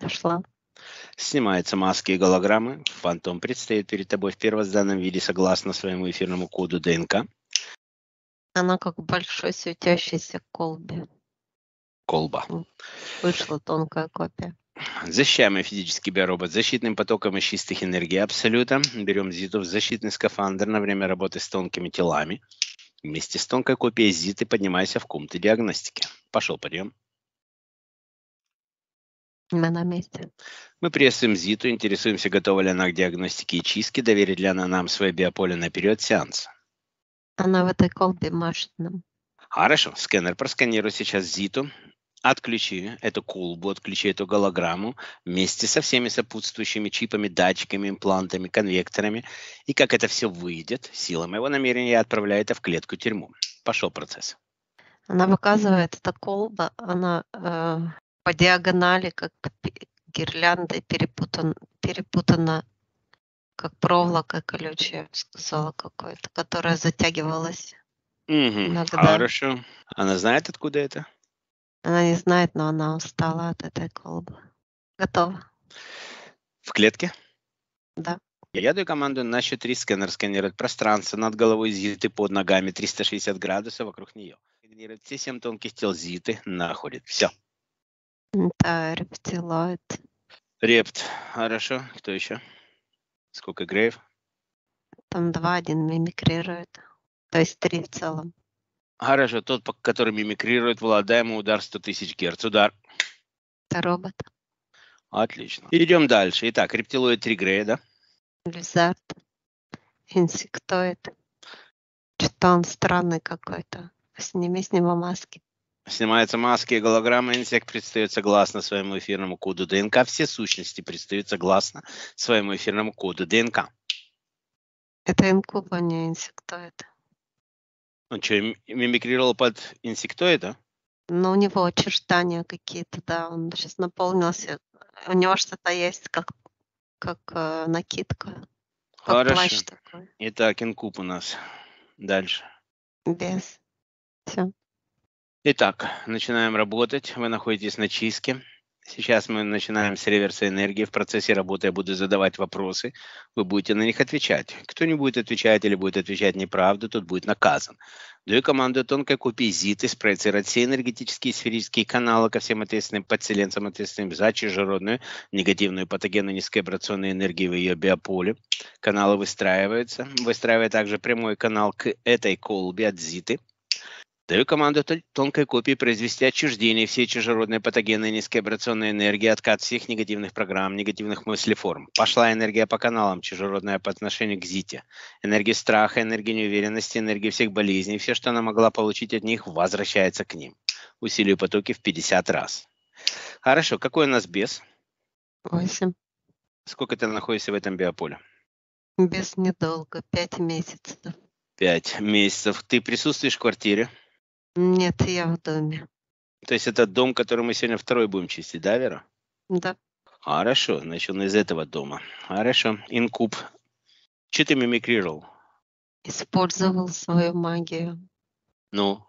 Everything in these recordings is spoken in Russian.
Дошла. Снимаются маски и голограммы. Фантом предстоит перед тобой в первозданном виде согласно своему эфирному коду ДНК. Она как большой светящейся колбе. Колба. Вышла тонкая копия. Защищаемый физический биоробот защитным потоком из чистых энергий Абсолюта. Берем Зиту в защитный скафандр на время работы с тонкими телами. Вместе с тонкой копией Зиты поднимайся в комнаты диагностики. Пошел, подъем. Мы на месте. Мы приветствуем Зиту, интересуемся, готова ли она к диагностике и чистке, доверит ли она нам свое биополе на период сеанса. Она в этой колбе машет нам. Хорошо, сканер просканирует сейчас Зиту. Отключи эту колбу, отключи эту голограмму вместе со всеми сопутствующими чипами, датчиками, имплантами, конвекторами. И как это все выйдет, сила моего намерения я отправляю это в клетку тюрьму. Пошел процесс. Она показывает, эта колба, она э, по диагонали, как гирляндой перепутан, перепутана, как проволока колючая, сказала, какой-то, которая затягивалась. Угу, Иногда. хорошо. Она знает, откуда это? Она не знает, но она устала от этой колбы. Готова. В клетке? Да. Я даю команду на счет 3 сканер сканирует пространство над головой Зиты под ногами 360 градусов вокруг нее. Сканирует все семь тонких тел Зиты, находит. Все. Это рептилоид. Репт. Хорошо. Кто еще? Сколько грейв? Там два, один мимикрирует. То есть три в целом. Хорошо. Тот, который мимикрирует, владаемый удар 100 тысяч герц. Удар. Это робот. Отлично. Идем дальше. Итак, рептилоид 3 грея, да? Лизард. Инсектоид. Что-то он странный какой-то. Сними с него маски. Снимаются маски и голограммы. Инсект предстает согласно своему эфирному коду ДНК. Все сущности предстают согласно своему эфирному коду ДНК. Это инкуб, а не инсектоид. Он что, мимикрировал под инсектоида? Но у него очертания какие-то, да. Он сейчас наполнился. У него что-то есть, как, как э, накидка. Как Хорошо. Итак, инкуб у нас. Дальше. Без. Все. Итак, начинаем работать. Вы находитесь на чистке. Сейчас мы начинаем с реверса энергии. В процессе работы я буду задавать вопросы. Вы будете на них отвечать. Кто не будет отвечать или будет отвечать неправду, тот будет наказан. Даю команду тонкой копии ЗИТы спроецировать все энергетические и сферические каналы ко всем ответственным подселенцам, ответственным за чужеродную негативную патогенную низковибрационную энергию в ее биополе. Каналы выстраиваются. Выстраивая также прямой канал к этой колбе от ЗИТы. Даю команду тон- тонкой копии произвести отчуждение всей чужеродной патогенной низковибрационной энергии, откат всех негативных программ, негативных мыслеформ. Пошла энергия по каналам, чужеродная по отношению к ЗИТе. Энергия страха, энергия неуверенности, энергия всех болезней. Все, что она могла получить от них, возвращается к ним. Усилию потоки в 50 раз. Хорошо, какой у нас бес? Восемь. Сколько ты находишься в этом биополе? Без недолго. Пять месяцев. Пять месяцев. Ты присутствуешь в квартире? Нет, я в доме. То есть это дом, который мы сегодня второй будем чистить, да, Вера? Да. Хорошо, значит, он из этого дома. Хорошо. Инкуб. Че ты мимикрировал? Использовал свою магию. Ну,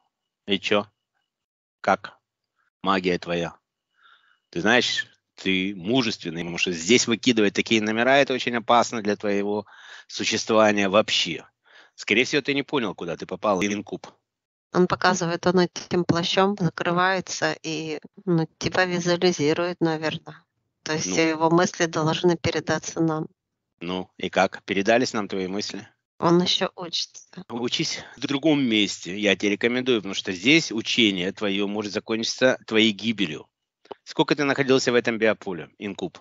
и чё? Как? Магия твоя. Ты знаешь, ты мужественный, потому что здесь выкидывать такие номера, это очень опасно для твоего существования вообще. Скорее всего, ты не понял, куда ты попал, инкуб. Он показывает, он этим плащом закрывается и ну, типа визуализирует, наверное. То есть Ну. его мысли должны передаться нам. Ну, и как? Передались нам твои мысли? Он еще учится. Учись в другом месте, я тебе рекомендую, потому что здесь учение твое может закончиться твоей гибелью. Сколько ты находился в этом биополе, инкуб?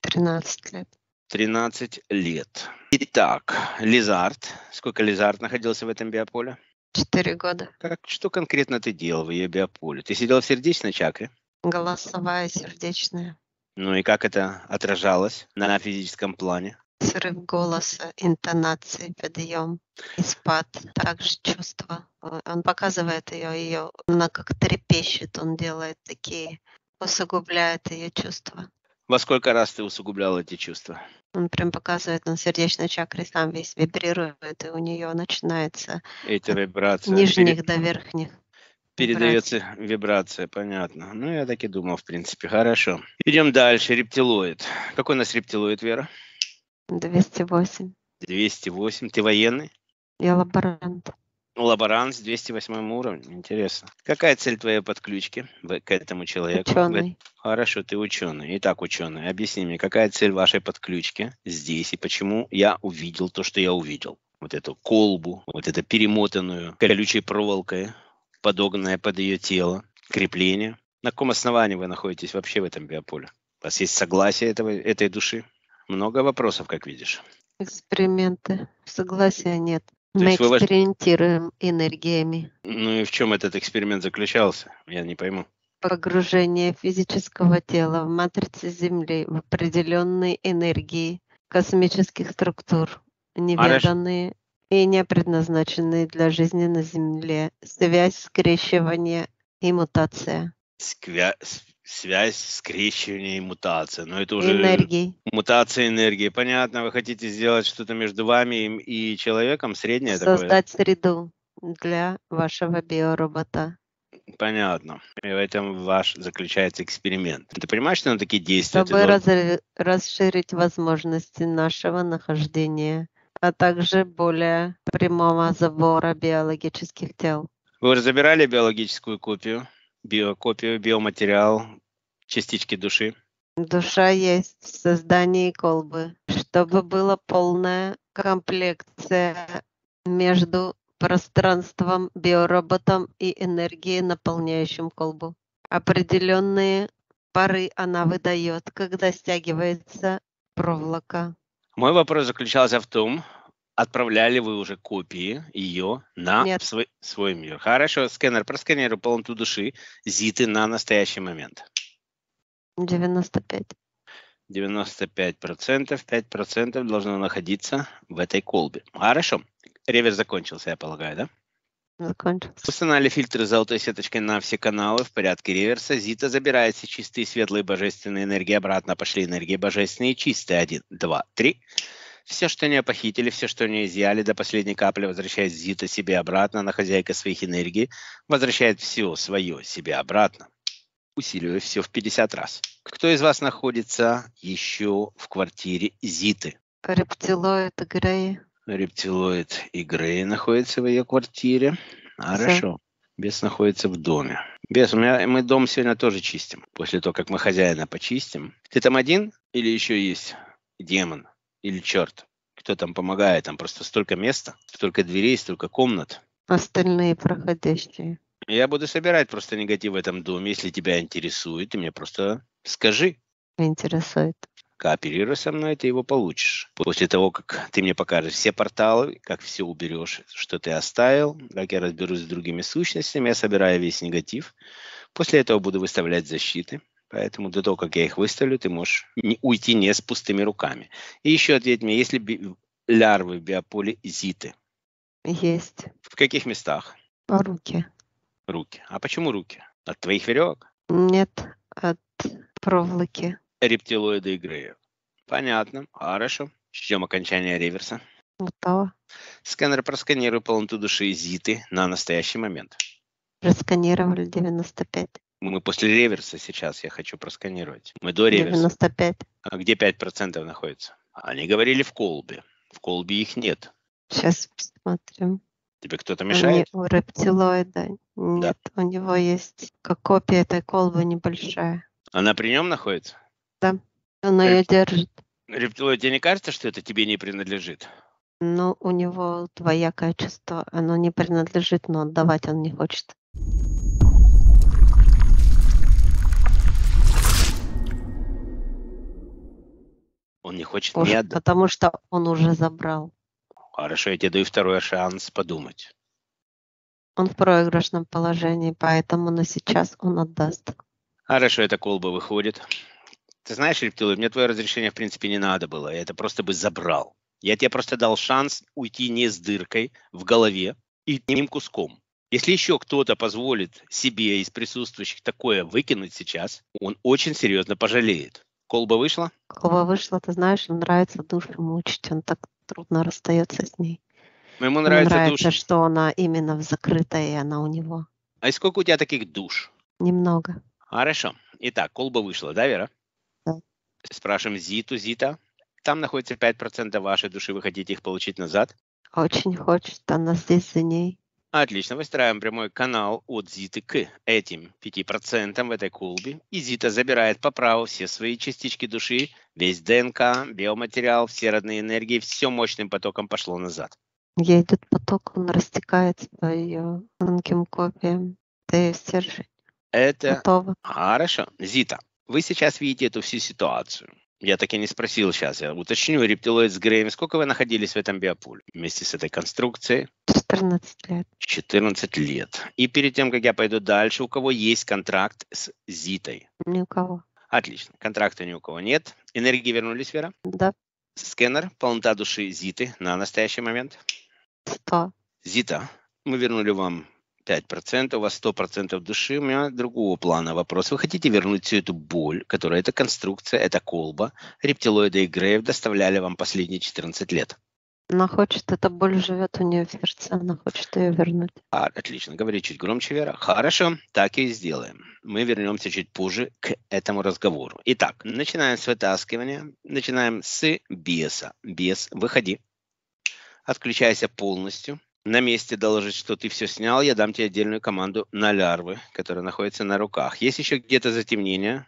13 лет. 13 лет. Итак, Лизард. Сколько Лизард находился в этом биополе? Четыре года. Как, что конкретно ты делал в ее биополе? Ты сидел в сердечной чакре? Голосовая, сердечная. Ну и как это отражалось на физическом плане? Срыв голоса, интонации, подъем и спад. Также чувства. Э, Он показывает ее, ее, она как трепещет, он делает такие, усугубляет ее чувства. Во сколько раз ты усугублял эти чувства? Он прям показывает, он сердечной чакрой сам весь вибрирует, и у нее начинается Эти вибрации. нижних до верхних. Передается вибрация, понятно. Ну, я так и думал, в принципе. Хорошо. Идем дальше. Рептилоид. Какой у нас рептилоид, Вера? 208. 208. Ты военный? Я лаборант. Лаборант с 208 уровнем. Интересно. Какая цель твоей подключки к этому человеку? Ученый. Хорошо, ты ученый. Итак, ученый, объясни мне, какая цель вашей подключки здесь и почему я увидел то, что я увидел? Вот эту колбу, вот это перемотанную колючей проволокой, подогнанное под ее тело, крепление. На каком основании вы находитесь вообще в этом биополе? У вас есть согласие этого, этой души? Много вопросов, как видишь. Эксперименты. Согласия нет. То Мы вы ваш- экспериментируем энергиями. Ну и в чем этот эксперимент заключался? Я не пойму. Погружение физического тела в матрицы Земли в определенные энергии космических структур, неведанные и не предназначенные для жизни на Земле. Связь, скрещивание и мутация. Сквя- связь, скрещивание и мутация. Но это уже Энергии. мутация энергии. Понятно, вы хотите сделать что-то между вами и, и человеком, среднее такое? Создать среду для вашего биоробота. Понятно. И в этом ваш заключается эксперимент. Ты понимаешь, что на такие действия чтобы должен- расширить возможности нашего нахождения, а также более прямого забора биологических тел. Вы уже забирали биологическую копию, биокопию, биоматериал, частички души? Душа есть в создании колбы, чтобы была полная комплекция между пространством, биороботом и энергией, наполняющим колбу. Определенные пары она выдает, когда стягивается проволока. Мой вопрос заключался в том, отправляли вы уже копии ее на Нет. свой, свой мир. Хорошо, сканер, просканируй полноту души Зиты на настоящий момент. 95. 95%, 5% должно находиться в этой колбе. Хорошо. Реверс закончился, я полагаю, да? Закончился. Установили фильтры золотой сеточкой на все каналы в порядке реверса. Зита забирает все чистые, светлые, божественные энергии обратно. Пошли энергии божественные чистые. Один, два, три. Все, что не похитили, все, что не изъяли, до последней капли возвращает Зита себе обратно. Она хозяйка своих энергий. Возвращает все свое себе обратно. Усиливая все в 50 раз. Кто из вас находится еще в квартире Зиты? Рептилоид Грей. Рептилоид и Грей находится в ее квартире. Хорошо. Бес находится в доме. Бес, у меня мы дом сегодня тоже чистим. После того, как мы хозяина почистим. Ты там один или еще есть демон или черт? Кто там помогает? Там просто столько места, столько дверей, столько комнат. Остальные проходящие. Я буду собирать просто негатив в этом доме. Если тебя интересует, ты мне просто скажи. Интересует. Кооперируй со мной, ты его получишь. После того, как ты мне покажешь все порталы, как все уберешь, что ты оставил, как я разберусь с другими сущностями, я собираю весь негатив. После этого буду выставлять защиты. Поэтому до того, как я их выставлю, ты можешь не, уйти не с пустыми руками. И еще ответь мне, если би- лярвы в биополе зиты, Есть. в каких местах Руки. Руки? А почему руки? От твоих веревок? Нет от проволоки. Рептилоиды и Грея. Понятно. Хорошо. Ждем окончания реверса. Готово. Сканер просканируй полноту души Зиты на настоящий момент. Просканировали 95. Мы после реверса сейчас, я хочу просканировать. Мы до реверса. 95. А где 5% находится? Они говорили в колбе. В колбе их нет. Сейчас посмотрим. Тебе кто-то мешает? У рептилоида нет. У него есть как копия этой колбы небольшая. Она при нем находится? Он ее держит. Рептилоид, тебе не кажется, что это тебе не принадлежит? Но у него двоякое чувство. Оно не принадлежит, но отдавать он не хочет. Он не хочет Уж не отдать. потому что он уже забрал. Хорошо, я тебе даю второй шанс подумать. Он в проигрышном положении, поэтому на сейчас он отдаст. Хорошо, эта колба выходит. Ты знаешь, рептилоид, мне твое разрешение в принципе не надо было. Я это просто бы забрал. Я тебе просто дал шанс уйти не с дыркой в голове и одним куском. Если еще кто-то позволит себе из присутствующих такое выкинуть сейчас, он очень серьезно пожалеет. Колба вышла? Колба вышла, ты знаешь, им нравится душу мучить, он так трудно расстается с ней. Ему Ему нравится, нравится, душа. что она именно в закрытой, и она у него. А и сколько у тебя таких душ? Немного. Хорошо. Итак, колба вышла, да, Вера? Да. Спрашиваем Зиту. Зита, там находится 5% вашей души, вы хотите их получить назад? Очень хочет, она здесь за ней. Отлично, выстраиваем прямой канал от Зиты к этим 5% в этой колбе. И Зита забирает по праву все свои частички души, весь ДНК, биоматериал, все родные энергии, все мощным потоком пошло назад. Ей идет поток, он растекается по ее тонким копиям. Ты стержень. Это Готово. хорошо. Зита, вы сейчас видите эту всю ситуацию. Я так и не спросил сейчас, я уточню, рептилоид с Греем, сколько вы находились в этом биополе вместе с этой конструкцией? 14 лет. 14 лет. И перед тем, как я пойду дальше, у кого есть контракт с Зитой? Ни у кого. Отлично. Контракта ни у кого нет. Энергии вернулись, Вера? Да, Скэнер, полнота души Зиты на настоящий момент. 100. Зита, мы вернули вам 5%, у вас 100% души. У меня другого плана вопрос. Вы хотите вернуть всю эту боль, которая эта конструкция, эта колба, рептилоиды и Греев доставляли вам последние 14 лет? Она хочет, эта боль живет у нее в сердце, она хочет ее вернуть. А, отлично, говори чуть громче, Вера. Хорошо, так и сделаем. Мы вернемся чуть позже к этому разговору. Итак, начинаем с вытаскивания. Начинаем с беса. Бес, выходи. Отключайся полностью. На месте доложить, что ты все снял, я дам тебе отдельную команду на лярвы, которые находятся на руках. Есть еще где-то затемнение,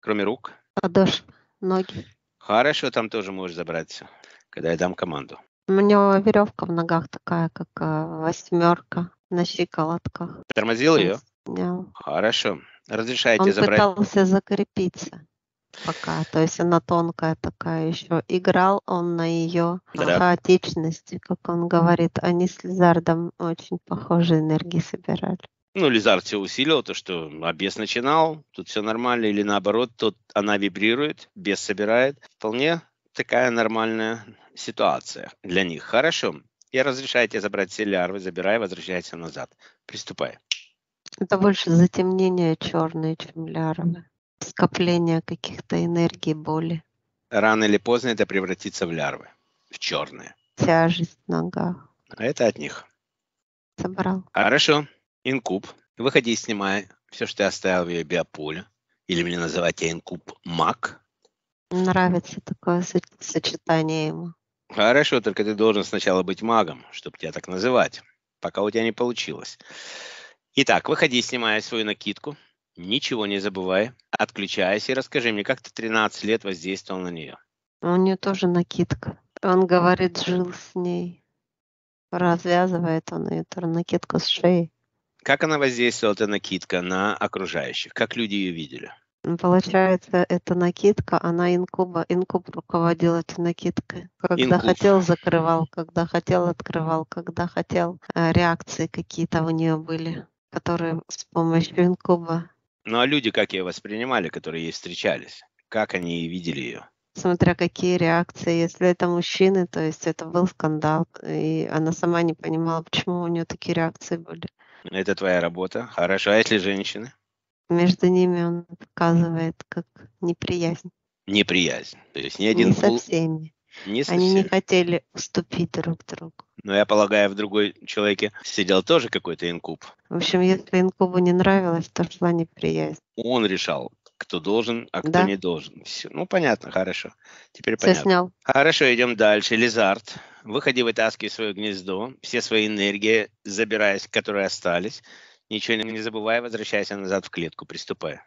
кроме рук? Подошва, ноги. Хорошо, там тоже можешь забрать все, когда я дам команду. У меня веревка в ногах такая, как э, восьмерка на щиколотках. Тормозил Он ее? снял. Хорошо. Разрешайте Он забрать. пытался закрепиться пока, то есть она тонкая такая еще. Играл он на ее Да. хаотичности, как он говорит. Они с Лизардом очень похожие энергии собирали. Ну, Лизард все усилил, то, что а бес начинал, тут все нормально, или наоборот, тут она вибрирует, бес собирает. Вполне такая нормальная ситуация для них. Хорошо. Я разрешаю тебе забрать все лярвы, забирай, возвращайся назад. Приступай. Это больше затемнение черные, чем лярвы. Скопление каких-то энергий, боли, Рано или поздно это превратится в лярвы, в черные. тяжесть в ногах. А это от них. Собрал. Хорошо. Инкуб. Выходи, снимай все, что ты оставил в ее биополе. Или мне называть тебя инкуб маг. Нравится такое со- сочетание ему. Хорошо, только ты должен сначала быть магом, чтобы тебя так называть, пока у тебя не получилось. Итак, выходи, снимая свою накидку, ничего не забывай, отключайся и расскажи мне, как ты 13 лет воздействовал на нее. У нее тоже накидка. Он говорит, жил с ней. Развязывает он эту накидку с шеи. Как она воздействовала, эта накидка, на окружающих? Как люди ее видели? Получается, эта накидка, она инкуба, инкуб руководил этой накидкой. Когда Инкуб. хотел, закрывал, когда хотел, открывал, когда хотел, э, реакции какие-то у нее были, которые с помощью инкуба, Ну а люди как ее воспринимали, которые ей встречались? Как они видели ее? смотря какие реакции. Если это мужчины, то есть это был скандал, и она сама не понимала, почему у нее такие реакции были. Это твоя работа. Хорошо, а если женщины? Между ними он показывает как неприязнь. Неприязнь. То есть ни один не со всеми. Не со Они не всеми. хотели уступить друг другу. Но я полагаю, в другой человеке сидел тоже какой-то инкуб. В общем, если инкубу не нравилось, то шла неприязнь. Он решал, кто должен, а кто Да. не должен. Всё. Ну, понятно, хорошо. Теперь Все понятно. снял. Хорошо, идем дальше. Лизард, выходи, вытаскивай свое гнездо, все свои энергии, забираясь, которые остались. Ничего не забывай, возвращайся назад в клетку, приступай.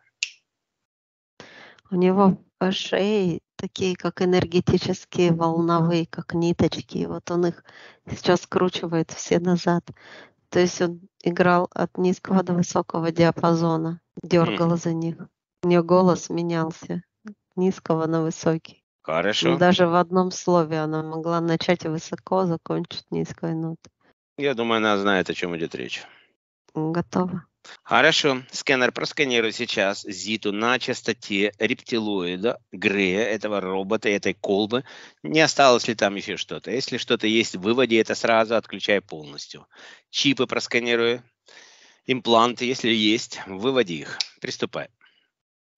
У него по шее такие, как энергетические волновые, как ниточки. И вот он их сейчас скручивает все назад. То есть он играл от низкого до высокого диапазона, дергал за них. У нее голос менялся низкого на высокий. Хорошо. Ну, даже в одном слове она могла начать высоко, закончить низкой нотой. Я думаю, она знает, о чем идет речь. Готово. Хорошо. Сканер просканирует сейчас Зиту на частоте рептилоида, Грея, этого робота, этой колбы. Не осталось ли там еще что-то? Если что-то есть, выводи это сразу, отключай полностью. Чипы просканируй, импланты, если есть, выводи их. Приступай.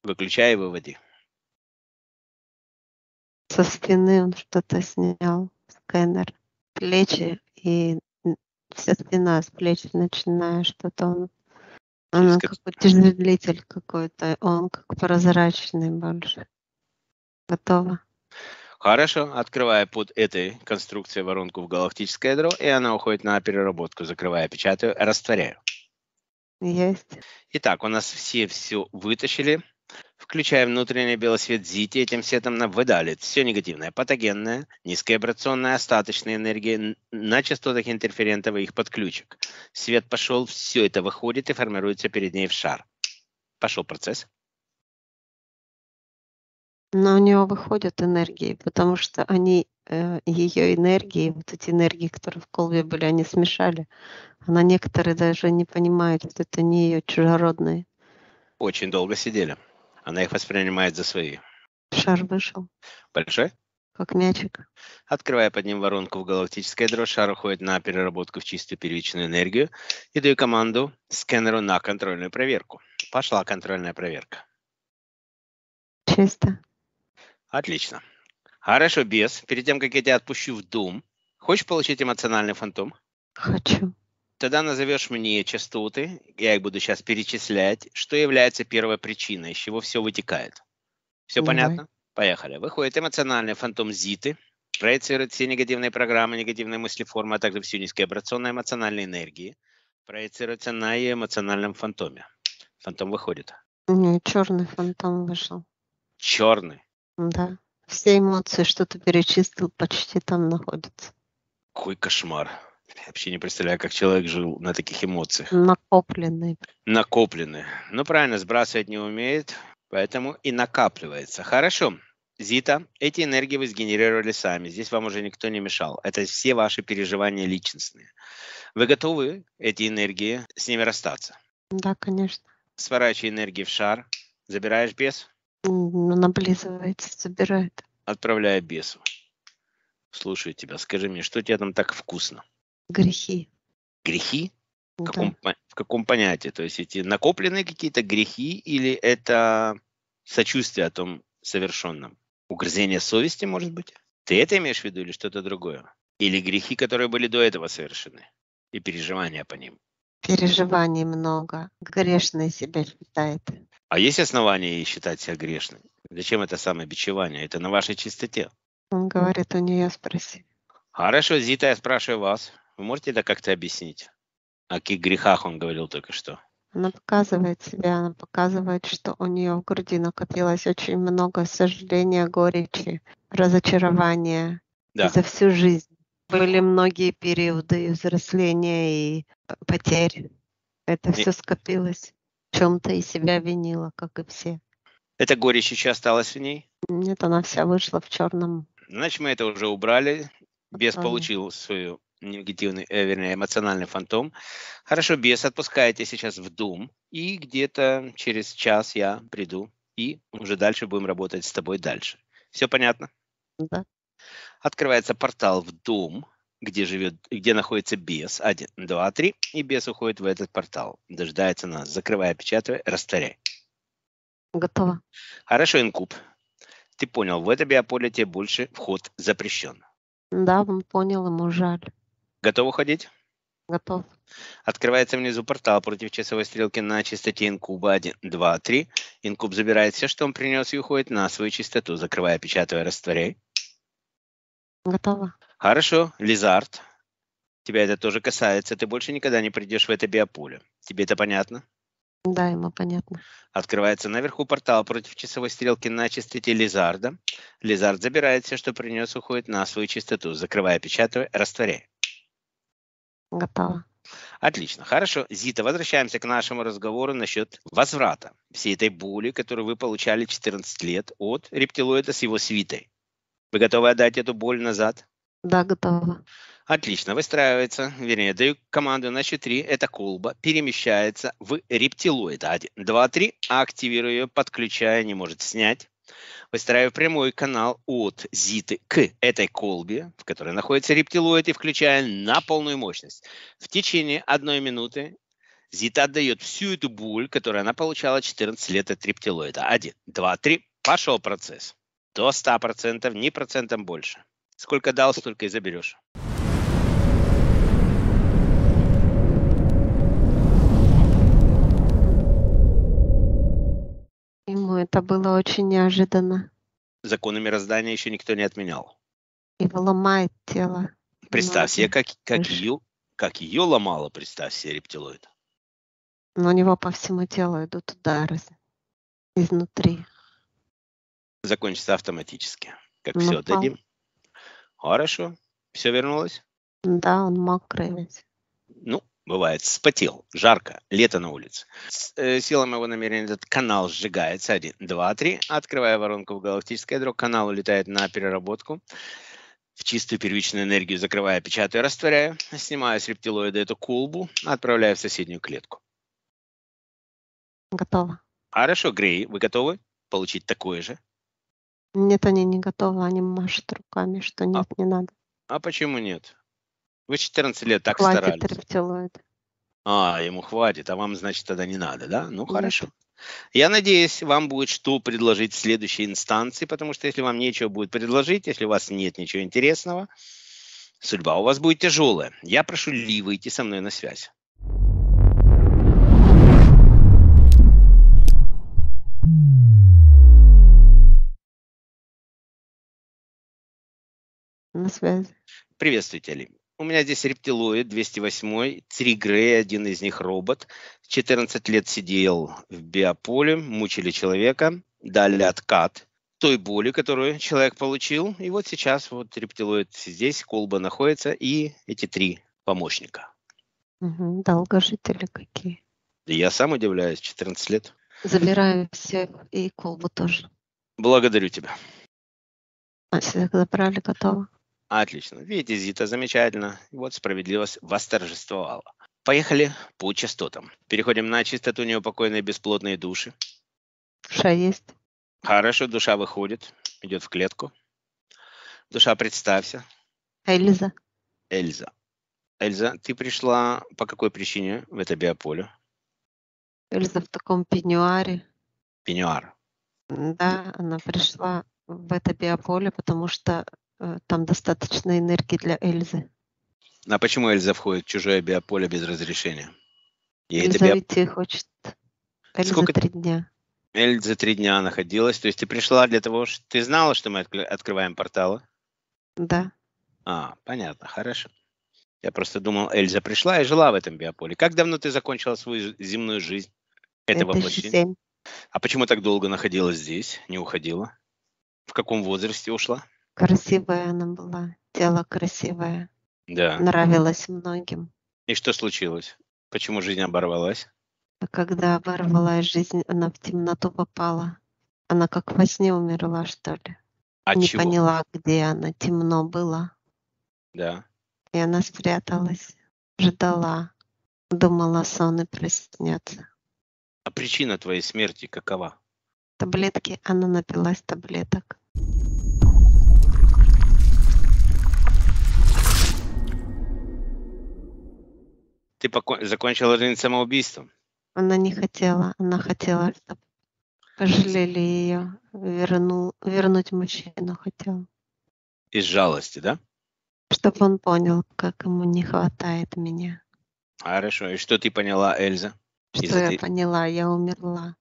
Выключай и выводи. Со спины он что-то снял, сканер, плечи и вся спина с плеч, начиная что-то он Она как утяжелитель какой-то, он как прозрачный больше. Готово. Хорошо, открывая под этой конструкцией воронку в галактическое ядро, и она уходит на переработку, закрывая, печатаю, растворяю. Есть. Итак, у нас все все вытащили, включая внутренний белый свет ЗИТи, этим светом нам выдалит все негативное, патогенное, низковибрационное, остаточные энергии на частотах интерферентов и их подключек. Свет пошел, все это выходит и формируется перед ней в шар. Пошел процесс но у него выходят энергии, потому что они, э, ее энергии, вот эти энергии, которые в колбе были, они смешали. Она некоторые даже не понимают, что это не ее чужеродные. Очень долго сидели. Она их воспринимает за свои. Шар вышел. Большой? Как мячик. Открывая под ним воронку в галактическое ядро, шар уходит на переработку в чистую первичную энергию и даю команду скэнеру на контрольную проверку. Пошла контрольная проверка. Чисто. Отлично. Хорошо, без. Перед тем, как я тебя отпущу в Doom, хочешь получить эмоциональный фантом? Хочу. Тогда назовешь мне частоты, я их буду сейчас перечислять, что является первой причиной, из чего все вытекает. Все Давай. понятно? Поехали. Выходит эмоциональный фантом Зиты, проецирует все негативные программы, негативные мысли, формы, а также всю низкообрационную эмоциональной энергии, проецируется на ее эмоциональном фантоме. Фантом выходит. Не, черный фантом вышел. Черный. Да. Все эмоции, что ты перечислил, почти там находятся. Какой кошмар. Я вообще не представляю, как человек жил на таких эмоциях. Накопленные. Накопленные. Ну, правильно, сбрасывать не умеет, поэтому и накапливается. Хорошо. Зита, эти энергии вы сгенерировали сами. Здесь вам уже никто не мешал. Это все ваши переживания личностные. Вы готовы эти энергии с ними расстаться? Да, конечно. Сворачивай энергии в шар. Забираешь без? Он облизывается, забирает. Отправляя бесу. Слушаю тебя. Скажи мне, что тебе там так вкусно? Грехи. Грехи? В каком, в каком понятии? То есть эти накопленные какие-то грехи или это сочувствие о том совершенном? Угрызение совести, может быть? Ты это имеешь в виду или что-то другое? Или грехи, которые были до этого совершены? И переживания по ним? Переживаний много. Грешный себя считает. А есть основания считать себя грешной? Зачем это самобичевание? Это на вашей чистоте. Он говорит, у нее спроси. Хорошо, Зита, я спрашиваю вас. Вы можете это как-то объяснить? О каких грехах он говорил только что? Она показывает себя, она показывает, что у нее в груди накопилось очень много сожаления, горечи, разочарования да. за всю жизнь. Были многие периоды взросления и потерь. Это все скопилось чем-то и себя винила, как и все. Эта горечь еще осталась в ней? Нет, она вся вышла в черном. Значит, мы это уже убрали. Бес получил свою негативный, э, вернее, эмоциональный фантом. Хорошо, бес отпускаете сейчас в Doom, и где-то через час я приду, и уже дальше будем работать с тобой дальше. Все понятно? Да. Открывается портал в Doom, где живет, где находится бес, один, два, три, и бес уходит в этот портал, дожидается нас, закрывая, печатая, растворяй. Готово. Хорошо, инкуб. Ты понял, в это биополе тебе больше вход запрещен. Да, он понял, ему жаль. Готов уходить? Готов. Открывается внизу портал против часовой стрелки на частоте инкуба 1, 2, 3. Инкуб забирает все, что он принес, и уходит на свою частоту, закрывая, печатая, растворяй. Готово. Хорошо, Лизард. Тебя это тоже касается. Ты больше никогда не придешь в это биополе. Тебе это понятно? Да, ему понятно. Открывается наверху портал против часовой стрелки на частоте Лизарда. Лизард забирает все, что принес, уходит на свою частоту, закрывая, печатая, растворяя. Готово. Отлично, хорошо. Зита, возвращаемся к нашему разговору насчет возврата всей этой боли, которую вы получали 14 лет от рептилоида с его свитой. Вы готовы отдать эту боль назад? Да, готова. Отлично, выстраивается, вернее, даю команду на счет 3, эта колба перемещается в рептилоид. 1, 2, 3, активирую ее, подключая, не может снять. Выстраиваю прямой канал от зиты к этой колбе, в которой находится рептилоид, и включая на полную мощность. В течение одной минуты Зита отдает всю эту боль, которую она получала 14 лет от рептилоида. 1, 2, 3, пошел процесс. До 100%, не процентом больше. Сколько дал, столько и заберешь. Ну, это было очень неожиданно. Законы мироздания еще никто не отменял. Его ломает тело. Представь себе, как, как, ее, как ее ломало, представь себе, рептилоид. Но у него по всему телу идут удары изнутри. Закончится автоматически. Как Ну, все пал. отдадим. Хорошо. Все вернулось? Да, он мокрый весь. Ну, бывает, вспотел, жарко, лето на улице. С э, силой моего намерения этот канал сжигается. Один, два, три. Открывая воронку в галактическое ядро, канал улетает на переработку. В чистую первичную энергию закрывая, печатаю, растворяю. Снимаю с рептилоида эту колбу, отправляю в соседнюю клетку. Готово. Хорошо, Грей, вы готовы получить такое же? Нет, они не готовы, они машут руками, что нет, не надо. А почему нет? Вы 14 лет так Хватит старались. рептилоид. А, ему хватит, а вам, значит, тогда не надо, да? Ну, Нет. хорошо. Я надеюсь, вам будет что предложить в следующей инстанции, потому что если вам нечего будет предложить, если у вас нет ничего интересного, судьба у вас будет тяжелая. Я прошу Ли выйти со мной на связь. На связи. Приветствуйте, Ли. У меня здесь рептилоид 208, три Грея, один из них робот. 14 лет сидел в биополе, мучили человека, дали откат той боли, которую человек получил. И вот сейчас вот рептилоид здесь, колба находится, и эти три помощника. Мгм, Долгожители какие. Я сам удивляюсь, 14 лет. Забираем все и колбу тоже. Благодарю тебя. А, всех забрали, готово. Отлично. Видите, Зита, замечательно. Вот справедливость восторжествовала. Поехали по частотам. Переходим на чистоту неупокоенной бесплотной души. Душа есть. Хорошо, душа выходит, идет в клетку. Душа, представься. Эльза. Эльза. Эльза, ты пришла по какой причине в это биополе? Эльза в таком пеньюаре. Пеньюар. Да, она пришла в это биополе, потому что там достаточно энергии для Эльзы. А почему Эльза входит в чужое биополе без разрешения? Это Эльза био- уйти хочет. Эльза Сколько- три дня. Эльза три дня находилась. То есть ты пришла для того, что ты знала, что мы откры- открываем порталы? Да. А, понятно, хорошо. Я просто думал, Эльза пришла и жила в этом биополе. Как давно ты закончила свою земную жизнь? Это воплощение? 2007. А почему так долго находилась здесь, не уходила? В каком возрасте ушла? Красивая она была. Тело красивое. Да. Нравилось многим. И что случилось? Почему жизнь оборвалась? А когда оборвалась жизнь, она в темноту попала. Она как во сне умерла, что ли. От Не чего? поняла, где она. Темно было. Да. И она спряталась. Ждала. Думала, сон и проснется. А причина твоей смерти какова? Таблетки, она напилась таблеток. Ты закончила жизнь самоубийством? Она не хотела. Она хотела, чтобы пожалели ее. Верну, вернуть мужчину хотела. Из жалости, да? Чтобы он понял, как ему не хватает меня. Хорошо. И что ты поняла, Эльза? Что Из-за я ты- поняла, я умерла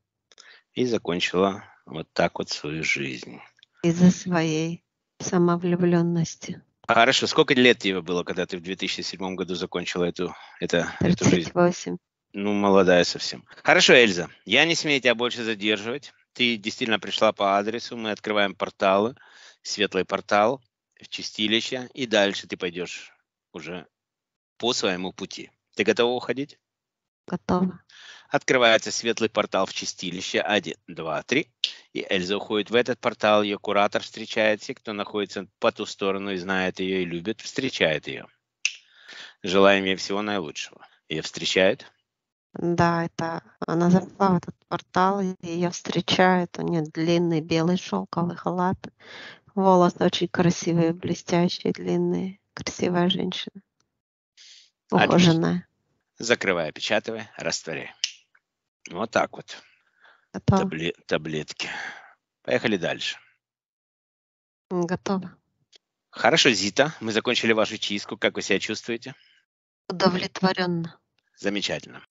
И закончила вот так вот свою жизнь. из-за своей самовлюбленности. Хорошо. Сколько лет тебе было, когда ты в 2007 году закончила эту, это, эту жизнь? 38. Ну, молодая совсем. Хорошо, Эльза, я не смею тебя больше задерживать. Ты действительно пришла по адресу, мы открываем порталы, светлый портал в чистилище, и дальше ты пойдешь уже по своему пути. Ты готова уходить? Готова. Открывается светлый портал в чистилище. Один, два, три. И Эльза уходит в этот портал. Ее куратор встречает всех, кто находится по ту сторону и знает ее и любит, встречает ее. Желаем ей всего наилучшего. Ее встречает. Да, это она зашла в этот портал, и ее встречают. У нее длинный белый шелковый халат. Волосы очень красивые, блестящие, длинные. Красивая женщина. Отлично. Ухоженная. Закрывай, опечатывай, растворяй. Вот так вот. Табле- таблетки. Поехали дальше. Готова. Хорошо, Зита, мы закончили вашу чистку. Как вы себя чувствуете? Удовлетворенно. Замечательно.